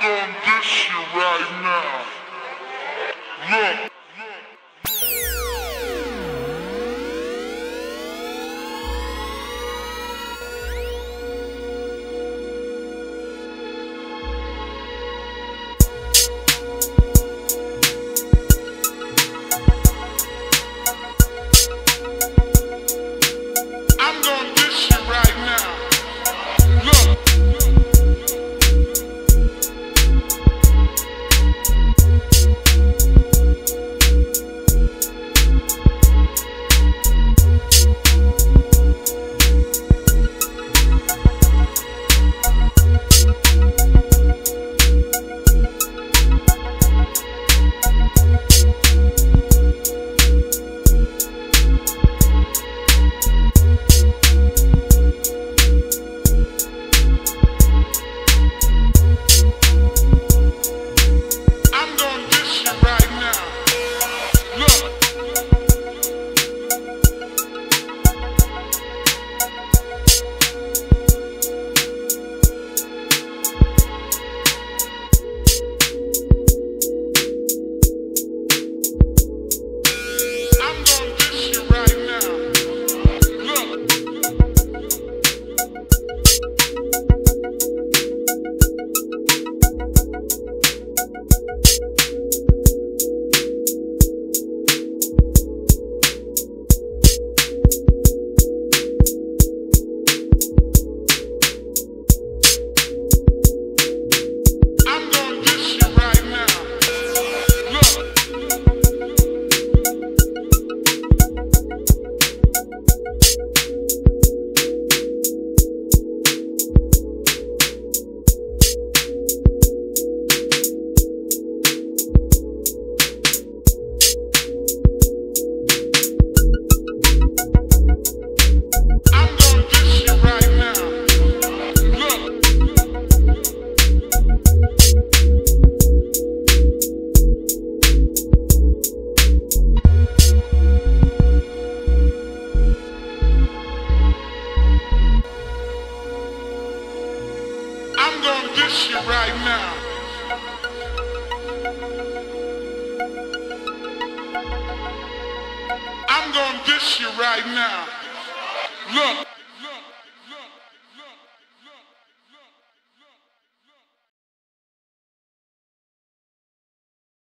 gonna dish you right now. I'm gonna dish you right now. I'm gonna dish you right now. Look.